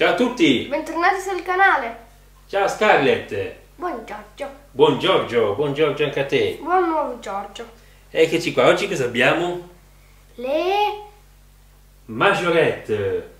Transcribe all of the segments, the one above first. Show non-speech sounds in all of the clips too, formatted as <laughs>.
Ciao a tutti! Bentornati sul canale. Ciao Scarlett! Buon Giorgio. Buon Giorgio, buon Giorgio anche a te! Buon nuovo Giorgio. Eccoci qua, oggi cosa abbiamo? Le... Majorette!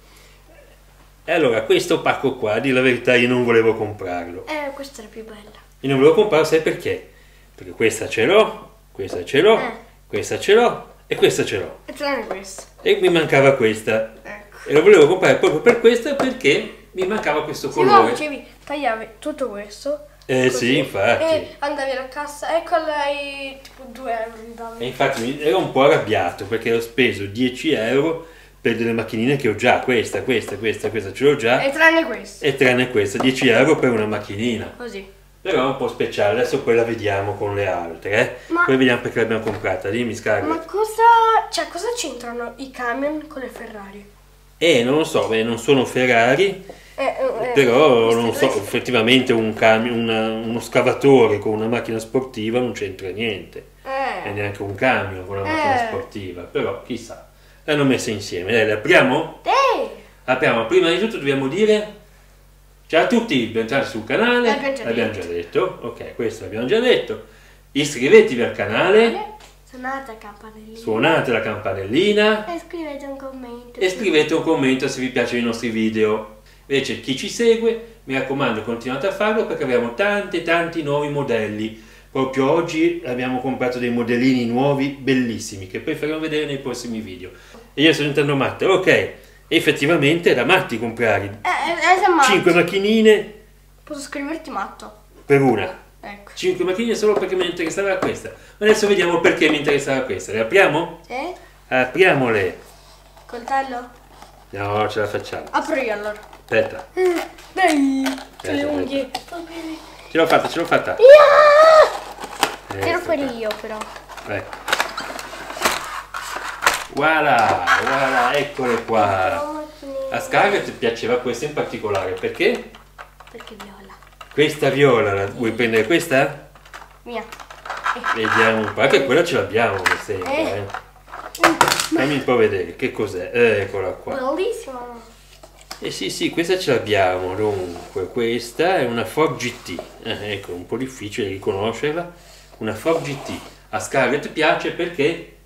E allora, questo pacco qua, di la verità, io non volevo comprarlo. Eh, questa è la più bella. Io non volevo comprarlo, sai perché? Perché questa ce l'ho, questa ce l'ho, Eh. questa ce l'ho e questa ce l'ho. E tranne questo. E mi mancava questa. Ecco. E lo volevo comprare proprio per questa perché mi mancava questo Se no colore. facevi, tagliavi tutto questo. Eh così, sì, infatti. E andavi alla cassa e con lei tipo 2 euro mi davi. E infatti ero un po' arrabbiato perché ho speso 10 euro per delle macchinine che ho già, questa, questa, questa, questa ce l'ho già, E tranne questo. e tranne questa, 10 euro per una macchinina. Così. Però è un po' speciale, adesso poi la vediamo con le altre, eh. Ma- Poi vediamo perché l'abbiamo comprata, dimmi Ma Scarlett. cosa... Cioè, cosa c'entrano i camion con le Ferrari? Eh, non lo so, beh, non sono Ferrari, Eh, eh, eh, però non so, effettivamente un camion, una- uno scavatore con una macchina sportiva non c'entra niente. E Eh. neanche un camion con una macchina Eh. sportiva, però chissà. L'hanno messa insieme, dai, le apriamo? Ehi! Apriamo, prima di tutto dobbiamo dire ciao a tutti, bentornati sul canale, L'abbiamo già l'abbiamo già detto, ok, questo l'abbiamo già detto, iscrivetevi al canale, Suonate a campanellina. suonate la campanellina E scrivete un commento. e scrivete un commento se vi piacciono i nostri video. Invece chi ci segue, mi raccomando, continuate a farlo perché abbiamo tanti tanti nuovi modelli. Proprio oggi abbiamo comprato dei modellini nuovi bellissimi che poi faremo vedere nei prossimi video. E io sto diventando matto, ok, effettivamente è da matti comprare Eh, eh, eh, sei matto. 5 macchinine Posso scriverti matto? per una. Ecco. 5 macchinine solo perché mi interessava questa. Adesso vediamo perché mi interessava questa. Le apriamo? Sì? Apriamole. Coltello? No, ce la facciamo. Apro io allora. Aspetta. Dai! Eh, le unghie. Ce l'ho fatta, ce l'ho fatta. Yeah! Eh, aspetta. fuori io però. Vai. Voilà, voilà, eccole qua. A Scarlett piaceva questa in particolare perché Perché viola? Questa viola, la- vuoi prendere questa? Via. Vediamo un po', anche quella ce l'abbiamo mi sembra. Eh. Eh. Fammi un po' vedere che cos'è. Eccola qua. Bellissimo. Eh sì, sì, questa ce l'abbiamo. Dunque, questa è una Ford GT. Eh, ecco, un po' difficile riconoscerla. Una Ford GT. A Scarlett piace perché?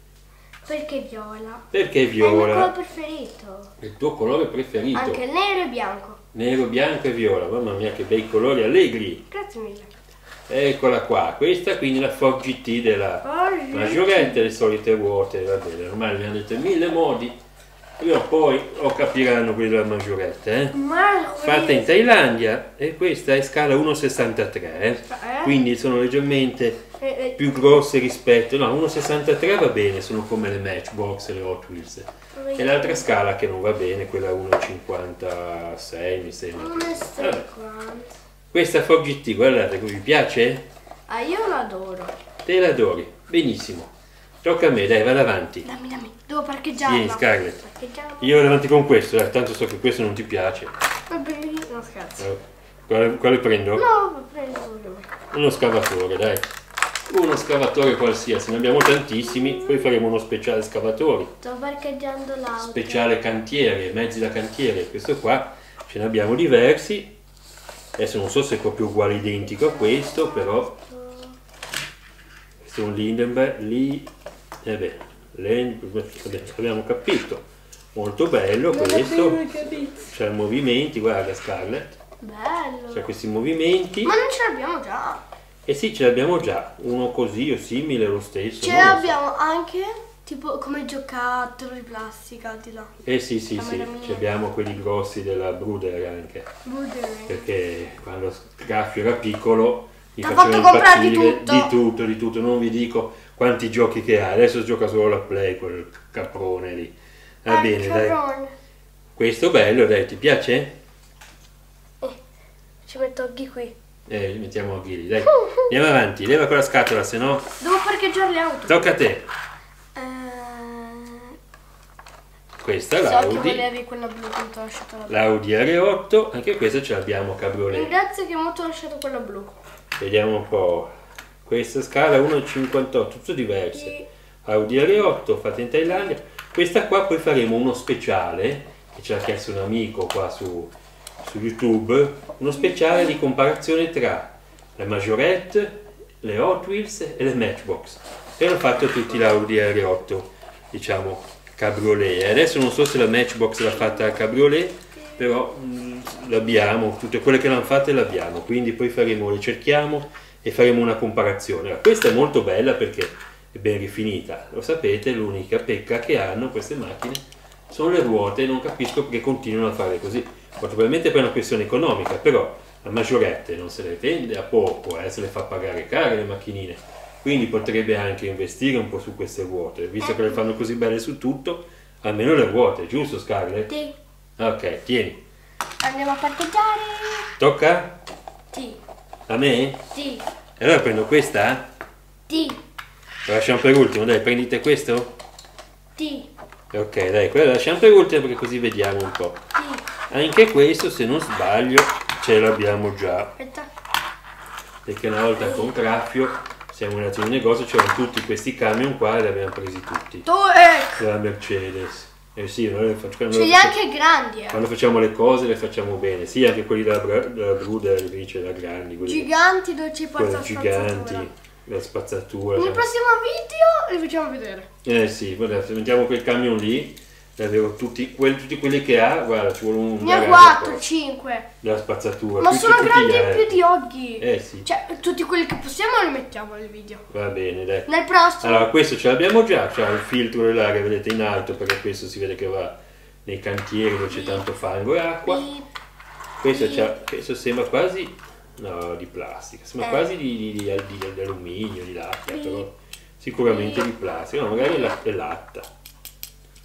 Perché viola? Perché È il mio colore viola. preferito. Il tuo colore preferito. Anche nero e bianco. Nero, bianco e viola. Mamma mia, che bei colori allegri. Grazie mille. Eccola qua. Questa quindi la Ford GT della Oh, Maggiorente, le solite ruote. Va bene, ormai abbiamo detto in mille modi. Prima o poi lo capiranno quelli della Maggiorette, eh. Fatta in Thailandia e questa è scala 1,63 eh? Eh? quindi sono leggermente Eh, eh, più grosse rispetto no 1,63 va bene sono come le Matchbox e le Hot Wheels e l'altra scala che non va bene quella 1,56 mi sembra quanto? questa Ford GT guardate vi piace? Ah, io l'adoro. te la adori benissimo tocca a me dai vado avanti Dammi, dammi. Devo parcheggiarla. Vieni, Scarlett. Io vado avanti con questo dai, tanto so che questo non ti piace Vabbè, No, scherzo. Eh, quale, quale prendo? No, prendo. Uno scavatore, dai. Uno scavatore qualsiasi, ne abbiamo tantissimi, poi faremo uno speciale scavatori, Sto parcheggiando l'auto. speciale cantiere, mezzi da cantiere. Questo qua ce ne abbiamo diversi. Adesso non so se è proprio uguale identico a questo, però questo è un Lindenberg, lì, eh beh, vabbè, abbiamo capito. Molto bello questo, c'è i movimenti, guarda Scarlett, Bello. c'è questi movimenti. Ma non ce l'abbiamo già. Eh sì, ce l'abbiamo già, uno così o simile, lo stesso. Ce non lo so. l'abbiamo anche tipo come giocattolo di plastica di là. Eh sì, sì, sì, Camera ci abbiamo quelli grossi della Bruder anche, Budere. perché quando Sgraffio era piccolo mi faceva fatto comprare di tutto. di tutto, di tutto, non vi dico quanti giochi che ha, adesso gioca solo la Play, quel caprone lì. Va Ah, bene, dai. Questo bello, dai, ti piace? Ci metto anche qui. Eh, mettiamo a Ghili, dai. <laughs> Andiamo avanti, leva quella scatola, se no Devo parcheggiare le auto. tocca a te. Eh, Questa è so che l'Audi, volevi quella blu che ho lasciato la blu. l'Audi R8, anche questa ce l'abbiamo cabriolet. Ringrazio che molto ho lasciato quella blu. Vediamo un po'. Questa scala 1,58, tutte diverse. Sì. Audi R8 fatta in Thailandia. Questa qua poi faremo uno speciale, che ci ha chiesto un amico qua su, su YouTube uno speciale di comparazione tra la Majorette, le Hot Wheels e le Matchbox e hanno fatto tutti l'Audi R8, diciamo cabriolet. Adesso non so se la Matchbox l'ha fatta a cabriolet, però mh, l'abbiamo, tutte quelle che l'hanno fatte le abbiamo, quindi poi faremo, le cerchiamo e faremo una comparazione. Allora, questa è molto bella perché è ben rifinita, lo sapete, l'unica pecca che hanno queste macchine sono le ruote, non capisco perché continuano a fare così. Probabilmente per una questione economica, però la maggiorette non se le vende a poco, eh, se le fa pagare care le macchinine. Quindi potrebbe anche investire un po' su queste ruote, visto che le fanno così belle su tutto, almeno le ruote, giusto Scarlett? Sì. Ok, tieni. Andiamo a parcheggiare. Tocca? Sì. A me? Sì. E allora prendo questa? Sì. La lasciamo per ultimo, dai, prendite questo? Sì. Ok, dai, quella la lasciamo per ultimo perché così vediamo un po'. Sì. Anche questo, se non sbaglio, ce l'abbiamo già. Aspetta. Perché una volta con Graffio siamo andati in un negozio, c'erano tutti questi camion qua e li abbiamo presi tutti. Tu, ecco. Della Mercedes. Eh sì, noi facciamo, Ce li ha anche grandi, eh. quando facciamo le cose le facciamo bene. Sì, anche quelli della, della Bruder, invece, da grandi. Quelli, Giganti dove ci quelli porta giganti, la spazzatura. Nel cioè. prossimo video li facciamo vedere. Eh sì, guarda, mettiamo quel camion lì, davvero tutti, quelli, tutti quelli che ha, guarda, ci vuole un Ne ha bagaglio 4, qua, 5. della spazzatura. Ma più sono grandi in più di Oggi. Eh sì, Cioè, tutti quelli che possiamo li mettiamo nel video. va bene, dai. Nel prossimo. Allora, questo ce l'abbiamo già, c'ha il filtro dell'aria, vedete, in alto, perché questo si vede che va nei cantieri dove c'è tanto fango e acqua. Questo, questo sembra quasi, no, di plastica, sembra Eh. quasi di, di, di, di- alluminio, di latta, però sicuramente di plastica, no, magari è latta.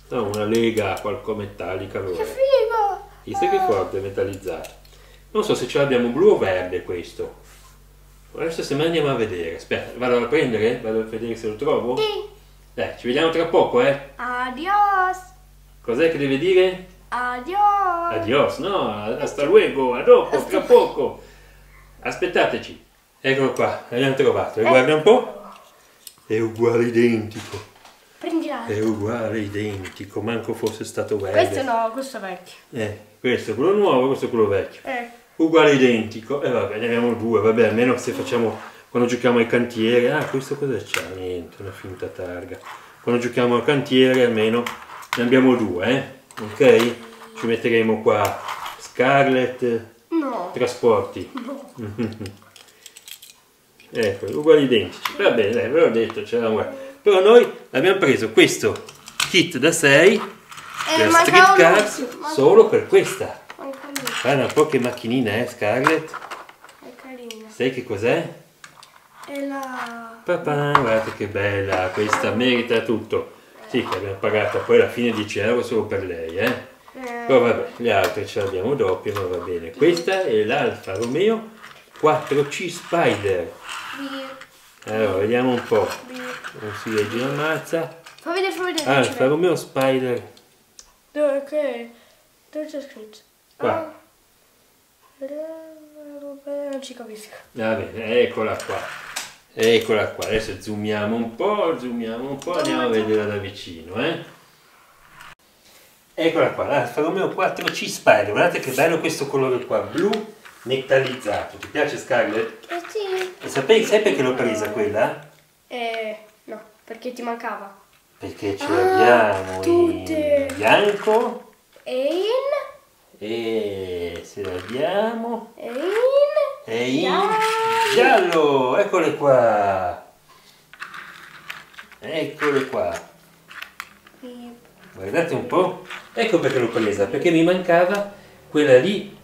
No, una lega qualcosa metallica lo Che è. figo! Visto che forte, metallizzato. Non so se ce l'abbiamo blu o verde questo. Adesso se me andiamo a vedere. Aspetta, vado a prendere? Vado a vedere se lo trovo? Sì. Dai, ci vediamo tra poco, eh. Adios. Cos'è che deve dire? Adios. Adios, no, hasta luego, a dopo, tra poco. Aspettateci. Eccolo qua, l'abbiamo trovato. E guarda un po'. È uguale identico. È uguale identico, manco fosse stato Questo verde. no, questo è vecchio. Eh, questo è quello nuovo, questo è quello vecchio. Eh. Uguale identico. E vabbè, ne abbiamo due, vabbè, almeno se facciamo quando giochiamo al cantiere. Ah, questo cosa c'ha? Niente, una finta targa. Quando giochiamo al cantiere almeno ne abbiamo due, eh? Ok? Ci metteremo qua Scarlett No. Trasporti. <laughs> ecco, uguali identici. Va bene, ve l'ho detto, ce qua. Però noi abbiamo preso questo kit da 6 Eh, per manca Street Manca- solo per questa. Guarda un po' che macchinina è Scarlett. È carina. Sai che cos'è? È la... Papà, guardate che bella, questa merita tutto. Sì, che abbiamo pagato poi alla fine 10 euro solo per lei, eh. eh, Però vabbè, le altre ce l'abbiamo doppie, ma va bene. Questa è l'Alfa Romeo 4C Spider. Allora, vediamo un po'. Non si legge la mazza. Fa vedere, fa vedere. Alfa Alfa. Romeo Spider. Dove, che? Dove c'è scritto? Qua. Ah. Non ci capisco. Va bene, eccola qua. Eccola qua. Adesso zoomiamo un po', zoomiamo un po', andiamo a vederla da vicino, eh. Eccola qua, l'Alfa Romeo 4C Spider. Guardate che bello questo colore qua, blu metallizzato. Ti piace Scarlett? E sapete, sai perché l'ho presa quella? Eh, no, perché ti mancava. Perché ce Ah, l'abbiamo tutte. in bianco E in... e se l'abbiamo E in... e in Giallo. giallo. Eccole qua. Eccole qua. Guardate un po'. Ecco perché l'ho presa, perché mi mancava quella lì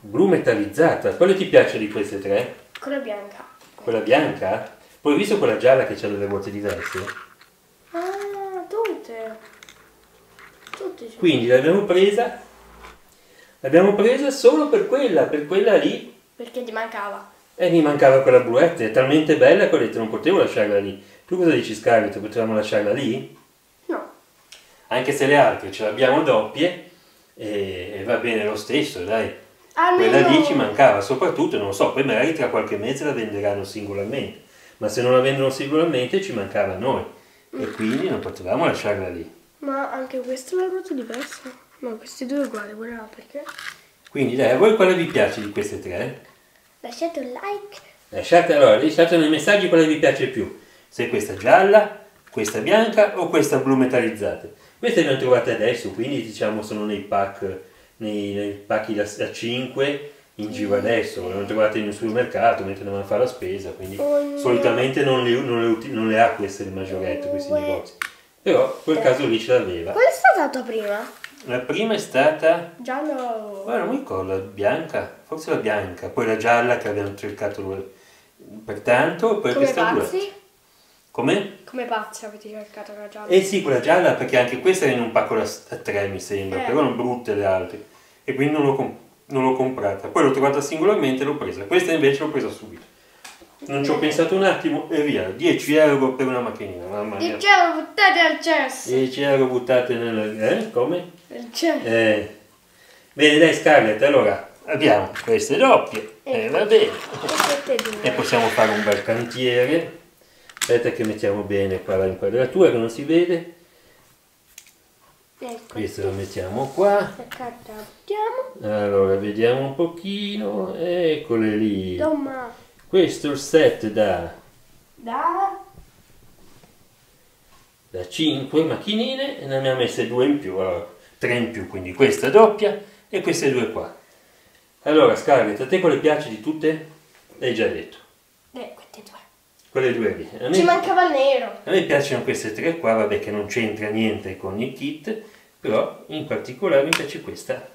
blu metallizzata. Quale ti piace di queste tre? Quella bianca. Quella bianca? Poi hai visto quella gialla che ha delle ruote diverse? Ah, tutte. Tutte. Quindi l'abbiamo presa, l'abbiamo presa solo per quella, per quella lì. Perché ti mancava. E mi mancava quella bluette, è talmente bella che ho detto non potevo lasciarla lì. Tu cosa dici Scarlett? Potevamo lasciarla lì? No. Anche se le altre ce l'abbiamo doppie e, e va bene lo stesso, dai. Almeno... Quella lì ci mancava, soprattutto, non lo so, poi magari tra qualche mese la venderanno singolarmente, ma se non la vendono singolarmente ci mancava a noi e quindi non potevamo lasciarla lì. Ma anche questa è una ruota diversa. No, questi due uguali, guarda perché. Quindi dai, a voi quale vi piace di queste tre? Lasciate un like. Lasciate, allora, lasciate nei messaggi quale vi piace più. Se questa gialla, questa bianca o questa blu metallizzata. Queste le ho trovate adesso, quindi diciamo sono nei pack, nei, nei pacchi da, da 5 in giro adesso, le ho trovate un supermercato mentre andavamo a fare la spesa, quindi Oh, solitamente non le, non le non le ha queste le maggiorette, questi Due. negozi. Però quel caso lì ce l'aveva. Qual è stata la tua prima? La prima è stata, Giallo. guarda, non mi ricordo, la bianca, forse la bianca, poi la gialla che abbiamo cercato due- pertanto, poi Come questa due. Come? Come pazzi avete cercato la gialla? Eh sì, quella gialla perché anche questa era in un pacco da tre mi sembra, Eh. però erano brutte le altre e quindi non l'ho, com- non l'ho comprata. Poi l'ho trovata singolarmente e l'ho presa. Questa invece l'ho presa subito. Non ci ho pensato un attimo e via, 10 euro per una macchinina, mamma mia. Diciamo buttate al cesso. 10 euro buttate nella... Eh? Come? Il cesso. Eh. Bene dai Scarlett, allora abbiamo queste doppie, eh, va bene. E possiamo fare un bel cantiere. Aspetta che mettiamo bene qua la inquadratura che non si vede. Ecco. Questo lo mettiamo qua. Allora, vediamo un pochino. Eccole lì. Insomma, Questo è il set da, da... da 5 macchinine e ne abbiamo messe due in più, allora 3 in più, quindi questa doppia e queste due qua. Allora, Scarlett, a te quale piace di tutte? L'hai già detto. Eh, queste due. Quelle due lì. A Ci me, mancava il nero. a me piacciono queste tre qua, vabbè che non c'entra niente con il kit, però in particolare mi piace questa.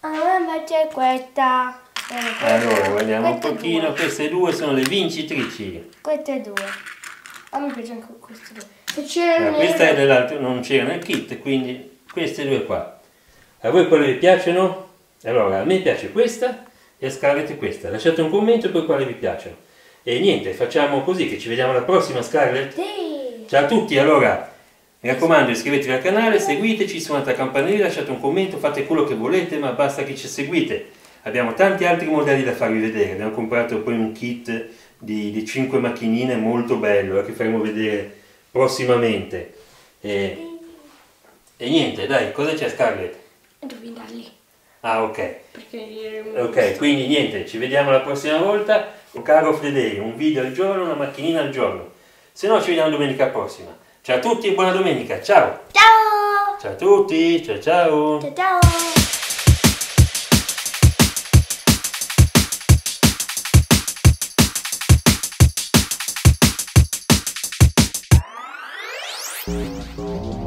A me invece questa. Allora, guardiamo un queste pochino, Due. queste due sono le vincitrici. Queste due. A me piace anche queste due. Se c'era Allora, questa è dell'altro, non c'era nel kit, quindi queste due qua. A voi quale vi piacciono? Allora, a me piace questa e a Scarlett questa. Lasciate un commento per quale vi piacciono. E niente, facciamo così, che ci vediamo alla prossima Scarlett. Sì. Ciao a tutti, allora, mi raccomando iscrivetevi al canale, seguiteci, suonate la campanella, lasciate un commento, fate quello che volete, ma basta che ci seguite. Abbiamo tanti altri modelli da farvi vedere, abbiamo comprato poi un kit di, di 5 macchinine molto bello eh, che faremo vedere prossimamente. E, e niente, dai, cosa c'è Scarlett? Indovinarli. Ah, ok. Perché... Ok, quindi niente, ci vediamo la prossima volta con Caro Fedeli, un video al giorno, una macchinina al giorno. Se no ci vediamo domenica prossima. Ciao a tutti e buona domenica, ciao! Ciao! Ciao a tutti, ciao ciao! Ciao ciao! Ciao.